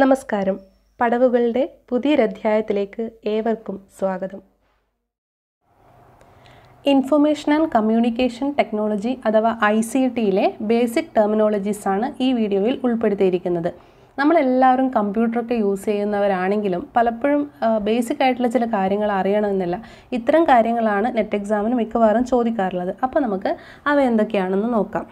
നമസ്കാരം. പടവുകളുടെ പുതിയൊരധ്യായത്തിലേക്ക് ഏവർക്കും സ്വാഗതം. ഇൻഫർമേഷൻ ആൻഡ് കമ്മ്യൂണിക്കേഷൻ ടെക്നോളജി അഥവാ ഐ സി ടിയിലെ ബേസിക് ടെർമിനോളജീസ് ആണ് ഈ വീഡിയോയിൽ ഉൾപ്പെടുത്തിയിരിക്കുന്നത്. നമ്മളെല്ലാവരും കമ്പ്യൂട്ടറൊക്കെ യൂസ് ചെയ്യുന്നവരാണെങ്കിലും പലപ്പോഴും ബേസിക് ആയിട്ടുള്ള ചില കാര്യങ്ങൾ അറിയണമെന്നില്ല. ഇത്തരം കാര്യങ്ങളാണ് നെറ്റ് എക്സാമിന് മിക്കവാറും ചോദിക്കാറുള്ളത്. അപ്പോൾ നമുക്ക് അവ എന്തൊക്കെയാണെന്ന് നോക്കാം.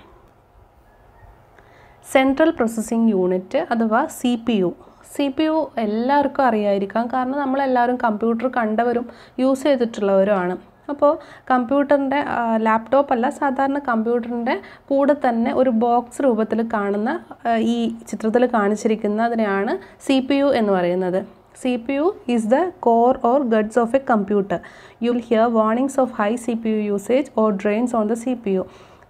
സെൻട്രൽ പ്രോസസ്സിംഗ് യൂണിറ്റ് അഥവാ C P U C P U എല്ലാവർക്കും അറിയായിരിക്കാം. കാരണം നമ്മളെല്ലാവരും കമ്പ്യൂട്ടർ കണ്ടവരും യൂസ് ചെയ്തിട്ടുള്ളവരുമാണ്. അപ്പോൾ കമ്പ്യൂട്ടറിന്റെ ലാപ്ടോപ്പ് അല്ല സാധാരണ കമ്പ്യൂട്ടറിന്റെ കൂടെ തന്നെ ഒരു ബോക്സ് രൂപത്തിൽ കാണുന്ന ഈ ചിത്രത്തിൽ കാണിച്ചിരിക്കുന്നതിനെയാണ് സി പി യു എന്ന് പറയുന്നത്. C P U is the core or guts of a computer you will hear warnings of high C P U usage or drains on the C P U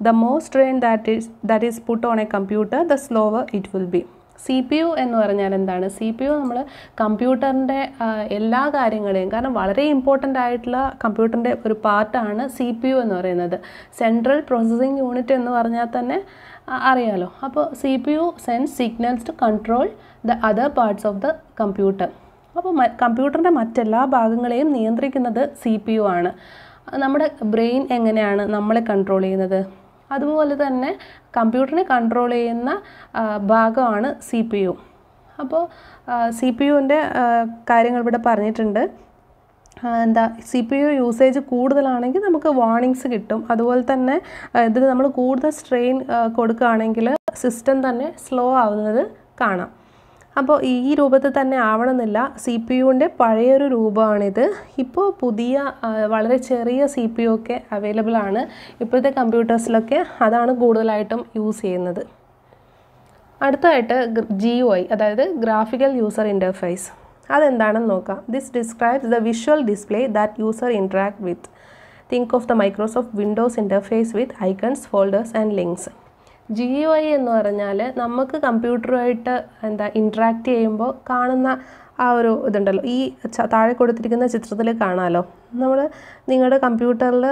the more strain that is that is put on a computer the slower it will be C P U എന്ന് പറഞ്ഞാൽ എന്താണ്? C P U നമ്മൾ കമ്പ്യൂട്ടറിന്റെ എല്ലാ കാര്യങ്ങളെയും കാരണം വളരെ important ആയിട്ടുള്ള കമ്പ്യൂട്ടറിന്റെ ഒരു പാർട്ടാണ് സി പി യു എന്ന് പറയുന്നത്. സെൻട്രൽ പ്രോസസ്സിംഗ് യൂണിറ്റ് എന്ന് പറഞ്ഞാൽ തന്നെ അറിയാലോ. അപ്പോൾ C P U sends signals to control the other parts of the computer അപ്പോൾ കമ്പ്യൂട്ടറിന്റെ മറ്റെല്ലാ ഭാഗങ്ങളെയും നിയന്ത്രിക്കുന്നത് സി പി യു ആണ്. നമ്മുടെ ബ്രെയിൻ എങ്ങനെയാണ് നമ്മളെ കൺട്രോൾ ചെയ്യുന്നത്? അതുപോലെ തന്നെ കമ്പ്യൂട്ടറിനെ കൺട്രോൾ ചെയ്യുന്ന ഭാഗമാണ് സി പി യു അപ്പോൾ സി പി യുവിന്റെ കാര്യങ്ങൾ ഇവിടെ പറഞ്ഞിട്ടുണ്ട്. എന്താ സി പി യു യൂസേജ് കൂടുതലാണെങ്കിൽ നമുക്ക് വാർണിങ്സ് കിട്ടും. അതുപോലെ തന്നെ ഇതിന് നമ്മൾ കൂടുതൽ സ്ട്രെയിൻ കൊടുക്കുകയാണെങ്കിൽ സിസ്റ്റം തന്നെ സ്ലോ ആവുന്നത് കാണാം. അപ്പോൾ ഈ രൂപത്തിൽ തന്നെ ആവണമെന്നില്ല. സി പി യുവിന്റെ പഴയൊരു രൂപമാണിത്. ഇപ്പോൾ പുതിയ വളരെ ചെറിയ സി പി യു ഒക്കെ അവൈലബിൾ ആണ്. ഇപ്പോഴത്തെ കമ്പ്യൂട്ടേഴ്സിലൊക്കെ അതാണ് കൂടുതലായിട്ടും യൂസ് ചെയ്യുന്നത്. അടുത്തതായിട്ട് ജി യു ഐ അതായത് ഗ്രാഫിക്കൽ യൂസർ ഇന്റർഫേസ് അതെന്താണെന്ന് നോക്കാം. This describes the visual display that user interact with think of the Microsoft Windows interface with icons folders and links G U I എന്ന് പറഞ്ഞാൽ നമുക്ക് കമ്പ്യൂട്ടറുമായിട്ട് എന്താ ഇൻട്രാക്ട് ചെയ്യുമ്പോൾ കാണുന്ന ആ ഒരു ഇതുണ്ടല്ലോ. ഈ താഴെ കൊടുത്തിരിക്കുന്ന ചിത്രത്തിൽ കാണാമല്ലോ നമ്മൾ നിങ്ങളുടെ കമ്പ്യൂട്ടറിൽ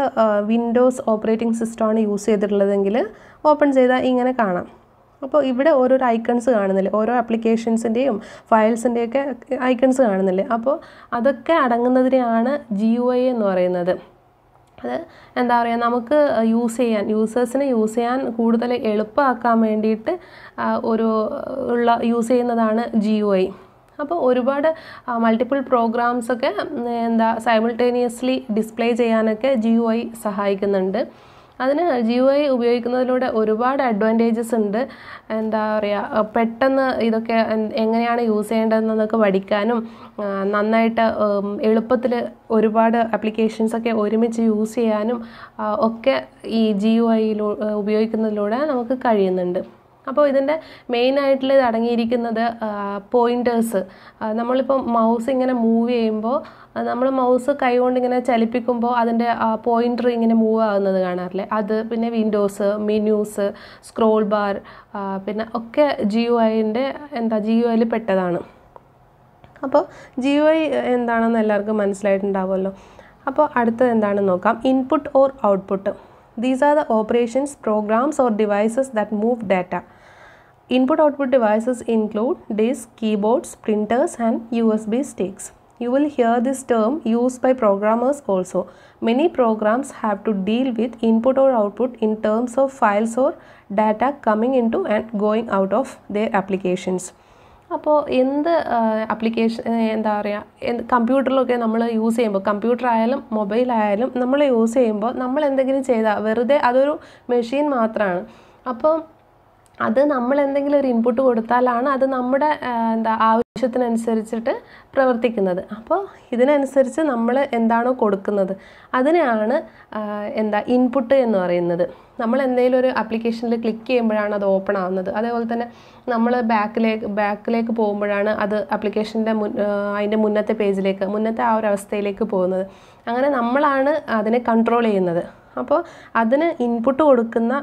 വിൻഡോസ് ഓപ്പറേറ്റിംഗ് സിസ്റ്റമാണ് യൂസ് ചെയ്തിട്ടുള്ളതെങ്കിൽ ഓപ്പൺ ചെയ്താൽ ഇങ്ങനെ കാണാം. അപ്പോൾ ഇവിടെ ഓരോരോ ഐക്കൺസ് കാണുന്നില്ലേ? ഓരോ ആപ്ലിക്കേഷൻസിന്റെയും ഫയൽസിന്റെയൊക്കെ ഐക്കൺസ് കാണുന്നില്ലേ? അപ്പോൾ അതൊക്കെ അടങ്ങുന്നതിനെയാണ് ജി യു ഐ എന്ന് പറയുന്നത്. അത് എന്താ പറയുക നമുക്ക് യൂസ് ചെയ്യാൻ യൂസേഴ്സിനെ യൂസ് ചെയ്യാൻ കൂടുതൽ എളുപ്പമാക്കാൻ വേണ്ടിയിട്ട് ഒരു ഉള്ള യൂസ് ചെയ്യുന്നതാണ് ജിയോ ഐ അപ്പോൾ ഒരുപാട് മൾട്ടിപ്പിൾ പ്രോഗ്രാംസൊക്കെ എന്താ സൈമിൾട്ടേനിയസ്ലി ഡിസ്പ്ലേ ചെയ്യാനൊക്കെ ജിയോ ഐ സഹായിക്കുന്നുണ്ട്. അതിന് ജി യു ഐ ഉപയോഗിക്കുന്നതിലൂടെ ഒരുപാട് അഡ്വാന്റേജസ് ഉണ്ട്. എന്താ പറയുക പെട്ടെന്ന് ഇതൊക്കെ എങ്ങനെയാണ് യൂസ് ചെയ്യേണ്ടതെന്നൊക്കെ പഠിക്കാനും നന്നായിട്ട് എളുപ്പത്തിൽ ഒരുപാട് ആപ്ലിക്കേഷൻസൊക്കെ ഒരുമിച്ച് യൂസ് ചെയ്യാനും ഒക്കെ ഈ ജി യു ഐയിലൂ ഉപയോഗിക്കുന്നതിലൂടെ നമുക്ക് കഴിയുന്നുണ്ട്. അപ്പോൾ ഇതിന്റെ ഇത് അടങ്ങിയിരിക്കുന്നത് പോയിന്റേഴ്സ് നമ്മളിപ്പോൾ മൗസ് ഇങ്ങനെ മൂവ് ചെയ്യുമ്പോൾ നമ്മൾ മൗസ് കൈകൊണ്ട് ഇങ്ങനെ ചലിപ്പിക്കുമ്പോൾ അതിന്റെ പോയിന്റർ ഇങ്ങനെ മൂവ് ആകുന്നത് കാണാറില്ലേ? അത് പിന്നെ വിൻഡോസ് മെന്യൂസ് സ്ക്രോൾ ബാർ പിന്നെ ഒക്കെ ജി യു ഐന്റെ എന്താ ജി യു ഐയിൽ പെട്ടതാണ്. അപ്പോൾ ജി യു ഐ എന്താണെന്ന് എല്ലാവർക്കും മനസ്സിലായിട്ടുണ്ടാവുമല്ലോ. അപ്പോൾ അടുത്തത് എന്താണെന്ന് നോക്കാം. Input or output these are the operations programs or devices that move data input output devices include disk keyboards printers and U S B sticks. You will hear this term used by programmers also. Many programs have to deal with input or output in terms of files or data coming into and going out of their applications. അപ്പോൾ എന്ത് application എന്താ പറയുക കമ്പ്യൂട്ടറിലൊക്കെ നമ്മൾ use ചെയ്യുമ്പോൾ computer ആയാലും mobile ആയാലും നമ്മൾ use ചെയ്യുമ്പോൾ നമ്മൾ എന്തെങ്കിലും ചെയ്താൽ വെറുതെ അതൊരു മെഷീൻ മാത്രമാണ് അപ്പോൾ അത് നമ്മൾ എന്തെങ്കിലും ഒരു ഇൻപുട്ട് കൊടുത്താലാണ് അത് നമ്മുടെ എന്താ ആവശ്യത്തിനനുസരിച്ചിട്ട് പ്രവർത്തിക്കുന്നത്. അപ്പോൾ ഇതിനനുസരിച്ച് നമ്മൾ എന്താണോ കൊടുക്കുന്നത് അതിനെയാണ് എന്താ ഇൻപുട്ട് എന്ന് പറയുന്നത്. നമ്മൾ എന്തെങ്കിലും ഒരു ആപ്ലിക്കേഷനിൽ ക്ലിക്ക് ചെയ്യുമ്പോഴാണ് അത് ഓപ്പൺ ആവുന്നത്. അതേപോലെ തന്നെ നമ്മൾ ബാക്കിലേക്ക് ബാക്കിലേക്ക് പോകുമ്പോഴാണ് അത് ആപ്ലിക്കേഷന്റെ മുൻ അതിന്റെ മുന്നത്തെ പേജിലേക്ക് മുന്നത്തെ ആ ഒരു അവസ്ഥയിലേക്ക് പോകുന്നത്. അങ്ങനെ നമ്മളാണ് അതിനെ കൺട്രോൾ ചെയ്യുന്നത്. അപ്പോൾ അതിന് ഇൻപുട്ട് കൊടുക്കുന്ന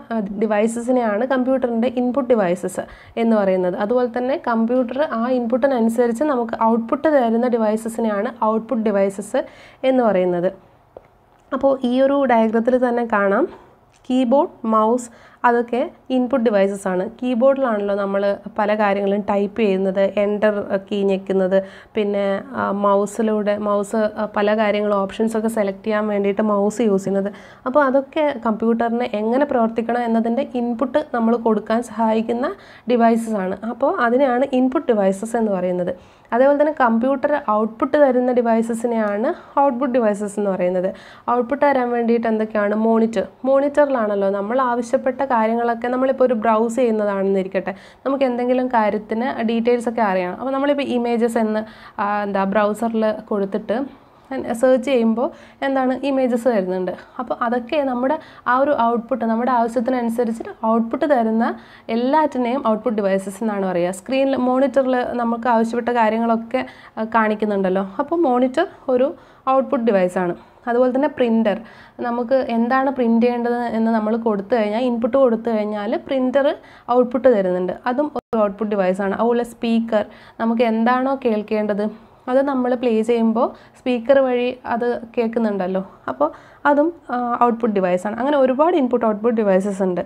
ഡിവൈസസിനെയാണ് കമ്പ്യൂട്ടറിന്റെ ഇൻപുട്ട് ഡിവൈസസ് എന്ന് പറയുന്നത്. അതുപോലെ തന്നെ കമ്പ്യൂട്ടർ ആ ഇൻപുട്ടിനനുസരിച്ച് നമുക്ക് ഔട്ട്പുട്ട് തരുന്ന ഡിവൈസസിനെയാണ് ഔട്ട്പുട്ട് ഡിവൈസസ് എന്ന് പറയുന്നത്. അപ്പോൾ ഈ ഒരു ഡയഗ്രത്തിൽ തന്നെ കാണാം. കീബോർഡ് മൗസ് അതൊക്കെ ഇൻപുട്ട് ഡിവൈസസ് ആണ്. കീബോർഡിലാണല്ലോ നമ്മൾ പല കാര്യങ്ങളും ടൈപ്പ് ചെയ്യുന്നത് എന്റർ കീ ഞെക്കുന്നത് പിന്നെ മൗസിലൂടെ മൗസ് പല കാര്യങ്ങളും ഓപ്ഷൻസൊക്കെ സെലക്ട് ചെയ്യാൻ വേണ്ടിയിട്ട് മൗസ് യൂസ് ചെയ്യുന്നത്. അപ്പോൾ അതൊക്കെ കമ്പ്യൂട്ടറിന് എങ്ങനെ പ്രവർത്തിക്കണം എന്നതിന്റെ ഇൻപുട്ട് നമ്മൾ കൊടുക്കാൻ സഹായിക്കുന്ന ഡിവൈസസ് ആണ്. അപ്പോൾ അതിനെയാണ് ഇൻപുട്ട് ഡിവൈസസ് എന്ന് പറയുന്നത്. അതേപോലെ തന്നെ കമ്പ്യൂട്ടർ ഔട്ട്പുട്ട് തരുന്ന ഡിവൈസസിനെയാണ് ഔട്ട്പുട്ട് ഡിവൈസസ് എന്ന് പറയുന്നത്. ഔട്ട്പുട്ട് തരാൻ വേണ്ടിയിട്ട് എന്തൊക്കെയാണ്? മോണിറ്റർ മോണിറ്ററിലാണല്ലോ നമ്മൾ ആവശ്യപ്പെട്ട കാര്യങ്ങളൊക്കെ നമ്മളിപ്പോൾ ഒരു ബ്രൗസ് ചെയ്യുന്നതാണെന്നിരിക്കട്ടെ. നമുക്ക് എന്തെങ്കിലും കാര്യത്തിന് ഡീറ്റെയിൽസ് ഒക്കെ അറിയണം. അപ്പോൾ നമ്മളിപ്പോൾ ഇമേജസ് എന്ന് എന്താ ബ്രൗസറിൽ കൊടുത്തിട്ട് സെർച്ച് ചെയ്യുമ്പോൾ എന്താണ് ഇമേജസ് വരുന്നുണ്ട് അപ്പോൾ അതൊക്കെ നമ്മുടെ ആ ഒരു ഔട്ട്പുട്ട് നമ്മുടെ ആവശ്യത്തിനനുസരിച്ച് ഔട്ട്പുട്ട് തരുന്ന എല്ലാറ്റിനെയും ഔട്ട്പുട്ട് ഡിവൈസസ് എന്നാണ് പറയുക. സ്ക്രീനിൽ മോണിറ്ററിൽ നമുക്ക് ആവശ്യപ്പെട്ട കാര്യങ്ങളൊക്കെ കാണിക്കുന്നുണ്ടല്ലോ. അപ്പോൾ മോണിറ്റർ ഒരു ഔട്ട്പുട്ട് ഡിവൈസാണ് അതുപോലെ തന്നെ പ്രിന്റർ നമുക്ക് എന്താണ് പ്രിന്റ് ചെയ്യേണ്ടത് എന്ന് നമ്മൾ കൊടുത്തു കഴിഞ്ഞാൽ ഇൻപുട്ട് കൊടുത്തു കഴിഞ്ഞാൽ പ്രിന്റർ ഔട്ട്പുട്ട് തരുന്നുണ്ട്. അതും ഒരു ഔട്ട്പുട്ട് ഡിവൈസാണ് അതുപോലെ സ്പീക്കർ നമുക്ക് എന്താണോ കേൾക്കേണ്ടത് അത് നമ്മൾ പ്ലേ ചെയ്യുമ്പോൾ സ്പീക്കർ വഴി അത് കേൾക്കുന്നുണ്ടല്ലോ. അപ്പോൾ അതും ഔട്ട്പുട്ട് ഡിവൈസാണ് അങ്ങനെ ഒരുപാട് ഇൻപുട്ട് ഔട്ട്പുട്ട് ഡിവൈസസ് ഉണ്ട്.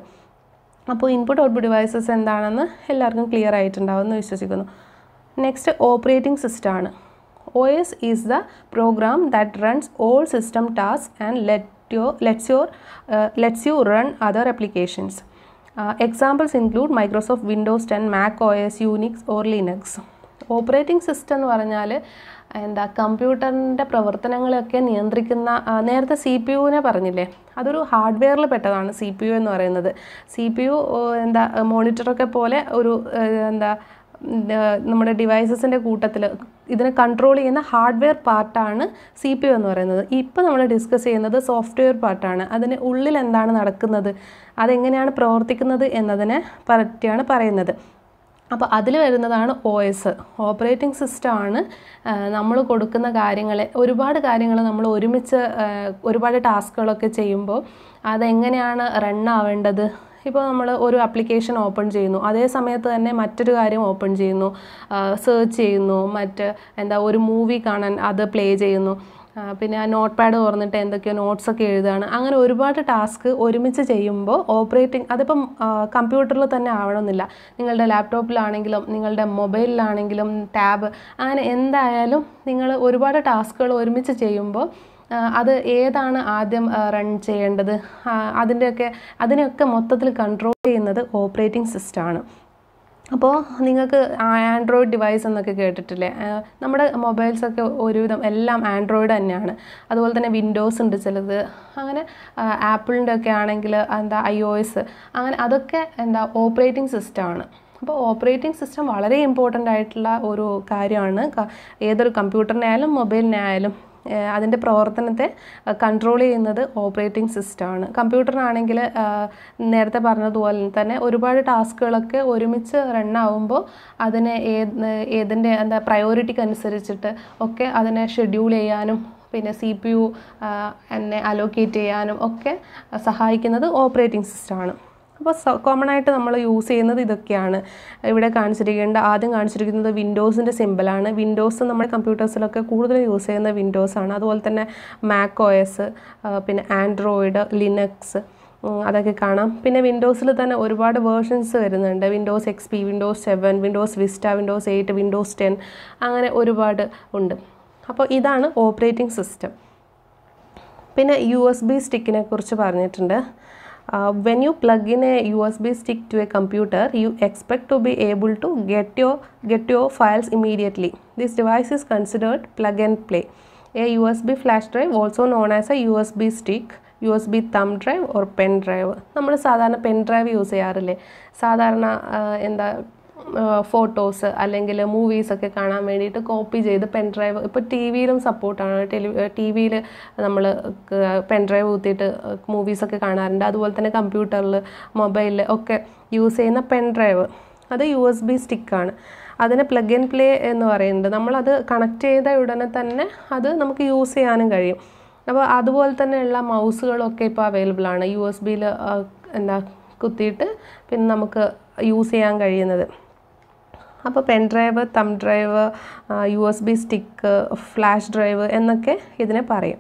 അപ്പോൾ ഇൻപുട്ട് ഔട്ട്പുട്ട് ഡിവൈസസ് എന്താണെന്ന് എല്ലാവർക്കും ക്ലിയർ ആയിട്ടുണ്ടാവുമെന്ന് വിശ്വസിക്കുന്നു. Next operating system O S is the program that runs all system task and let you lets your lets you run other applications examples include Microsoft Windows ten Mac O S Unix or Linux operating system എന്ന് പറഞ്ഞാൽ എന്താ കമ്പ്യൂട്ടറിന്റെ പ്രവർത്തനങ്ങളെയൊക്കെ നിയന്ത്രിക്കുന്ന നേരത്തെ C P യുവിനെ പറഞ്ഞില്ലേ? അതൊരു ഹാർഡ്വെയറിൽ പെട്ടതാണ് സി പി യു എന്ന് പറയുന്നത്. സി പി യു എന്താ മോണിറ്ററൊക്കെ പോലെ ഒരു എന്താ നമ്മുടെ ഡിവൈസസിന്റെ കൂട്ടത്തിൽ ഇതിനെ കൺട്രോൾ ചെയ്യുന്ന ഹാർഡ്വെയർ പാർട്ടാണ് സി പി യു എന്ന് പറയുന്നത്. ഇപ്പോൾ നമ്മൾ ഡിസ്കസ് ചെയ്യുന്നത് സോഫ്റ്റ്വെയർ പാർട്ടാണ് അതിന് ഉള്ളിൽ എന്താണ് നടക്കുന്നത്? അതെങ്ങനെയാണ് പ്രവർത്തിക്കുന്നത് എന്നതിനെ പറ്റിയാണ് പറയുന്നത്. അപ്പോൾ അതിൽ വരുന്നതാണ് ഒ എസ് ഓപ്പറേറ്റിംഗ് സിസ്റ്റമാണ് നമ്മൾ കൊടുക്കുന്ന കാര്യങ്ങളെ ഒരുപാട് കാര്യങ്ങൾ നമ്മൾ ഒരുമിച്ച് ഒരുപാട് ടാസ്കുകളൊക്കെ ചെയ്യുമ്പോൾ അതെങ്ങനെയാണ് റൺ ഇപ്പോൾ നമ്മൾ ഒരു ആപ്ലിക്കേഷൻ ഓപ്പൺ ചെയ്യുന്നു. അതേ സമയത്ത് തന്നെ മറ്റൊരു കാര്യം ഓപ്പൺ ചെയ്യുന്നു. സെർച്ച് ചെയ്യുന്നു. മറ്റ് എന്താ ഒരു മൂവി കാണാൻ അത് പ്ലേ ചെയ്യുന്നു. പിന്നെ ആ നോട്ട് പാഡ് തുറന്നിട്ട് എന്തൊക്കെയോ നോട്ട്സ് ഒക്കെ എഴുതുകയാണ്. അങ്ങനെ ഒരുപാട് ടാസ്ക് ഒരുമിച്ച് ചെയ്യുമ്പോൾ ഓപ്പറേറ്റിംഗ് അതിപ്പം കമ്പ്യൂട്ടറിൽ തന്നെ ആവണമെന്നില്ല. നിങ്ങളുടെ ലാപ്ടോപ്പിലാണെങ്കിലും നിങ്ങളുടെ മൊബൈലിലാണെങ്കിലും ടാബ് അങ്ങനെ എന്തായാലും നിങ്ങൾ ഒരുപാട് ടാസ്കുകൾ ഒരുമിച്ച് ചെയ്യുമ്പോൾ അത് ഏതാണ് ആദ്യം റൺ ചെയ്യേണ്ടത്? അതിന്റെയൊക്കെ അതിനെയൊക്കെ മൊത്തത്തിൽ കൺട്രോൾ ചെയ്യുന്നത് ഓപ്പറേറ്റിംഗ് സിസ്റ്റമാണ് അപ്പോൾ നിങ്ങൾക്ക് ആൻഡ്രോയിഡ് ഡിവൈസ് എന്നൊക്കെ കേട്ടിട്ടില്ലേ? നമ്മുടെ മൊബൈൽസൊക്കെ ഒരുവിധം എല്ലാം ആൻഡ്രോയിഡ് തന്നെയാണ്. അതുപോലെ തന്നെ വിൻഡോസ് ഉണ്ട് ചിലത്. അങ്ങനെ ആപ്പിളിന്റെ ഒക്കെ ആണെങ്കിൽ എന്താ ഐ ഒ എസ് അങ്ങനെ അതൊക്കെ എന്താ ഓപ്പറേറ്റിംഗ് സിസ്റ്റമാണ് അപ്പോൾ ഓപ്പറേറ്റിംഗ് സിസ്റ്റം വളരെ ഇമ്പോർട്ടന്റ് ആയിട്ടുള്ള ഒരു കാര്യമാണ്. ഏതൊരു ഏതൊരു കമ്പ്യൂട്ടറിനായാലും മൊബൈലിനായാലും ഏഹ് അതിന്റെ പ്രവർത്തനത്തെ കൺട്രോൾ ചെയ്യുന്നത് ഓപ്പറേറ്റിംഗ് സിസ്റ്റമാണ് കമ്പ്യൂട്ടറിനാണെങ്കിൽ നേരത്തെ പറഞ്ഞതുപോലെ തന്നെ ഒരുപാട് ടാസ്കുകളൊക്കെ ഒരുമിച്ച് റൺ ആവുമ്പോൾ അതിനെ ഏത് ഏതിന്റെ എന്താ പ്രയോറിറ്റിക്ക് അനുസരിച്ചിട്ട് ഒക്കെ അതിനെ ഷെഡ്യൂൾ ചെയ്യാനും പിന്നെ സി പി യു എന്നെ അലോക്കേറ്റ് ചെയ്യാനും ഒക്കെ സഹായിക്കുന്നത് ഓപ്പറേറ്റിംഗ് സിസ്റ്റമാണ് അപ്പോൾ കോമൺ ആയിട്ട് നമ്മൾ യൂസ് ചെയ്യുന്നത് ഇതൊക്കെയാണ്. ഇവിടെ കാണിച്ചിരിക്കേണ്ട ആദ്യം കാണിച്ചിരിക്കുന്നത് വിൻഡോസിന്റെ സിമ്പിളാണ് വിൻഡോസ് നമ്മുടെ കമ്പ്യൂട്ടേഴ്സിലൊക്കെ കൂടുതൽ യൂസ് ചെയ്യുന്ന വിൻഡോസ് ആണ്. അതുപോലെ തന്നെ മാക് ഒ എസ് പിന്നെ ആൻഡ്രോയിഡ് ലിനക്സ് അതൊക്കെ കാണാം. പിന്നെ വിൻഡോസിൽ തന്നെ ഒരുപാട് വേർഷൻസ് വരുന്നുണ്ട്. Windows X P Windows seven Windows Vista Windows eight Windows ten അങ്ങനെ ഒരുപാട് ഉണ്ട്. അപ്പോൾ ഇതാണ് ഓപ്പറേറ്റിംഗ് സിസ്റ്റം പിന്നെ യു എസ് ബി സ്റ്റിക്കിനെ കുറിച്ച് പറഞ്ഞിട്ടുണ്ട്. when you plug in a U S B stick to a computer you expect to be able to get your get your files immediately this device is considered plug and play a U S B flash drive also known as a U S B stick U S B thumb drive or pen drive നമ്മൾ സാധാരണ pen drive use ചെയ്യാറില്ലേ സാധാരണ ആ, എന്താ photos അല്ലെങ്കിൽ മൂവീസൊക്കെ കാണാൻ വേണ്ടിയിട്ട് copy ചെയ്ത് pen drive ഇപ്പോൾ ടി വിയിലും സപ്പോർട്ടാണ് ടെലി ടി വിയിൽ നമ്മൾ പെൻ ഡ്രൈവ് കുത്തിയിട്ട് മൂവീസൊക്കെ കാണാറുണ്ട്. അതുപോലെ തന്നെ കമ്പ്യൂട്ടറിൽ മൊബൈലിൽ ഒക്കെ യൂസ് ചെയ്യുന്ന പെൻ ഡ്രൈവ് അത് യു എസ് ബി സ്റ്റിക്കാണ് അതിന് പ്ലഗ് ആൻഡ് പ്ലേ എന്ന് പറയുന്നത് നമ്മളത് കണക്ട് ചെയ്ത ഉടനെ തന്നെ അത് നമുക്ക് യൂസ് ചെയ്യാനും കഴിയും. അപ്പോൾ അതുപോലെ തന്നെയുള്ള മൗസുകളൊക്കെ ഇപ്പോൾ അവൈലബിൾ ആണ്. യു എസ് ബിയിൽ എന്താ കുത്തിയിട്ട് പിന്നെ നമുക്ക് യൂസ് ചെയ്യാൻ കഴിയുന്നത്. അപ്പോൾ pen drive thumb drive U S B stick flash drive എന്നൊക്കെ ഇതിനെ പറയും.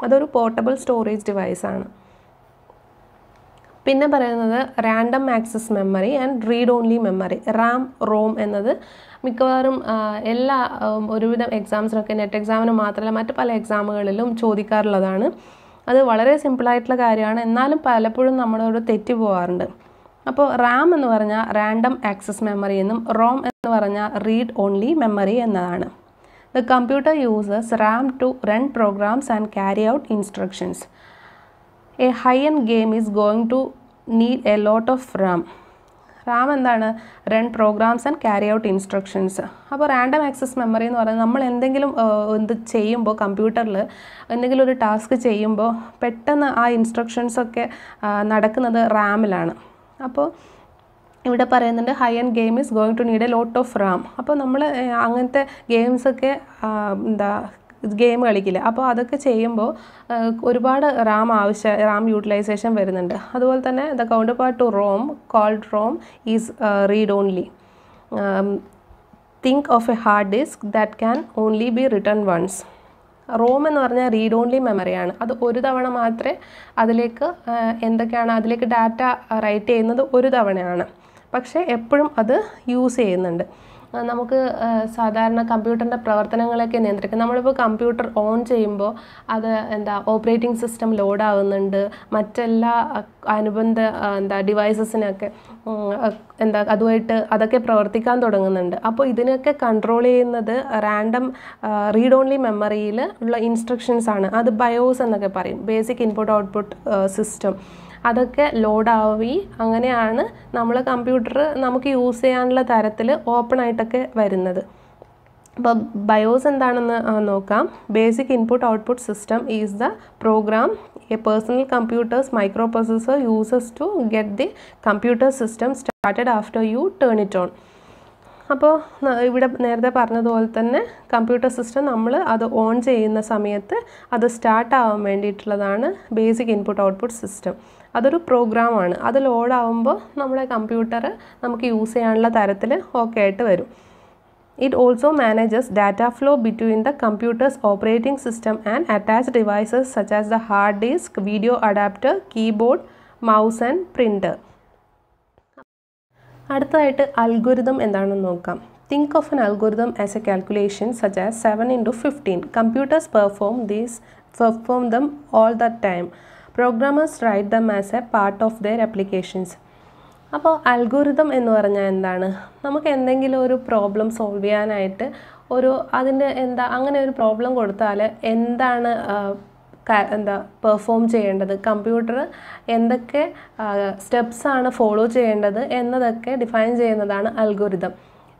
അതൊരു പോർട്ടബിൾ സ്റ്റോറേജ് ഡിവൈസാണ് പിന്നെ പറയുന്നത് random access memory and read only memory RAM ROM എന്നത് മിക്കവാറും എല്ലാ ഒരുവിധം എക്സാംസിനൊക്കെ നെറ്റ് എക്സാമിന് മാത്രമല്ല മറ്റ് പല എക്സാമുകളിലും ചോദിക്കാറുള്ളതാണ്. അത് വളരെ സിമ്പിളായിട്ടുള്ള കാര്യമാണ്. എന്നാലും പലപ്പോഴും നമ്മളോട് തെറ്റി പോകാറുണ്ട് അപ്പോൾ റാം എന്ന് പറഞ്ഞാൽ റാൻഡം ആക്സസ് മെമ്മറി എന്നും റോം എന്ന് പറഞ്ഞാൽ റീഡ് ഓൺലി മെമ്മറി എന്നതാണ്. The computer uses RAM to run programs and carry out instructions. A high end game is going to need a lot of RAM. RAM എന്താണ്? Run programs and carry out instructions. അപ്പോൾ random access memory എന്ന് പറയുന്നത് നമ്മൾ എന്തെങ്കിലും എന്ത് ചെയ്യുമ്പോൾ കമ്പ്യൂട്ടറിൽ എന്തെങ്കിലും ഒരു ടാസ്ക് ചെയ്യുമ്പോൾ പെട്ടെന്ന് ആ ഇൻസ്ട്രക്ഷൻസൊക്കെ നടക്കുന്നത് റാമിലാണ്. അപ്പോൾ ഇവിടെ പറയുന്നുണ്ട് high and game is going to need a lot of RAM അപ്പോൾ നമ്മൾ അങ്ങനത്തെ ഗെയിംസൊക്കെ എന്താ ഗെയിം കളിക്കില്ല? അപ്പോൾ അതൊക്കെ ചെയ്യുമ്പോൾ ഒരുപാട് റാം ആവശ്യ റാം യൂട്ടിലൈസേഷൻ വരുന്നുണ്ട്. അതുപോലെ തന്നെ the counterpart to ROM called ROM is read only think of a hard disk that can only be written once ROM എന്ന് പറഞ്ഞാൽ റീഡ് ഓൺലി മെമ്മറിയാണ് അത് ഒരു തവണ മാത്രമേ അതിലേക്ക് എന്തൊക്കെയാണ് അതിലേക്ക് ഡാറ്റ റൈറ്റ് ചെയ്യുന്നത് ഒരു തവണയാണ്. പക്ഷേ എപ്പോഴും അത് യൂസ് ചെയ്യുന്നുണ്ട്. നമുക്ക് സാധാരണ കമ്പ്യൂട്ടറിന്റെ പ്രവർത്തനങ്ങളൊക്കെ നിയന്ത്രിക്കും. നമ്മളിപ്പോൾ കമ്പ്യൂട്ടർ ഓൺ ചെയ്യുമ്പോൾ അത് എന്താ ഓപ്പറേറ്റിംഗ് സിസ്റ്റം ലോഡ് ആവുന്നുണ്ട് മറ്റെല്ലാ അനുബന്ധ എന്താ ഡിവൈസസിനൊക്കെ എന്താ അതുമായിട്ട് അതൊക്കെ പ്രവർത്തിക്കാൻ തുടങ്ങുന്നുണ്ട്. അപ്പോൾ ഇതിനൊക്കെ കൺട്രോൾ ചെയ്യുന്നത് റാൻഡം റീഡ് ഓൺലി മെമ്മറിയിൽ ഉള്ള ഇൻസ്ട്രക്ഷൻസ് ആണ് അത് ബയോസ് എന്നൊക്കെ പറയും. Basic input output system. അതൊക്കെ ലോഡാവി അങ്ങനെയാണ് നമ്മൾ കമ്പ്യൂട്ടർ നമുക്ക് യൂസ് ചെയ്യാനുള്ള തരത്തിൽ ഓപ്പൺ ആയിട്ടൊക്കെ വരുന്നത്. അപ്പോൾ ബയോസ് എന്താണെന്ന് നോക്കാം. Basic input output system is the program a personal computer's microprocessor uses to get the computer system started after you turn it on അപ്പോൾ ഇവിടെ നേരത്തെ പറഞ്ഞതുപോലെ തന്നെ കമ്പ്യൂട്ടർ സിസ്റ്റം നമ്മൾ അത് ഓൺ ചെയ്യുന്ന സമയത്ത് അത് സ്റ്റാർട്ട് ആവാൻ വേണ്ടിയിട്ടുള്ളതാണ് ബേസിക് ഇൻപുട്ട് ഔട്ട്പുട്ട് സിസ്റ്റം അതൊരു പ്രോഗ്രാമാണ്. അത് ലോഡാവുമ്പോൾ നമ്മുടെ കമ്പ്യൂട്ടർ നമുക്ക് യൂസ് ചെയ്യാനുള്ള തരത്തിൽ ഓക്കെ ആയിട്ട് വരും. It also manages data flow between the computer's operating system and attach devices such as the hard disk video adapter keyboard mouse and printer അടുത്തതായിട്ട് അൽഗോരിതം എന്താണെന്ന് നോക്കാം. Think of an algorithm as a calculation such as seven into fifteen computers perform these perform them all the time programmers write them as a part of their applications അപ്പോൾ algorithm എന്ന് പറഞ്ഞാൽ എന്താണ്? നമുക്ക് എന്തെങ്കിലും ഒരു problem solve ചെയ്യാനായിട്ട് ഒരു അതിന്റെ എന്താ അങ്ങനെ ഒരു പ്രോബ്ലം കൊടുത്താൽ എന്താണ് എന്താ പെർഫോം ചെയ്യേണ്ടത്? കമ്പ്യൂട്ടർ എന്തൊക്കെ സ്റ്റെപ്സ് ആണ് ഫോളോ ചെയ്യേണ്ടത്? എന്നതൊക്കെ ഡിഫൈൻ ചെയ്യുന്നതാണ് algorithm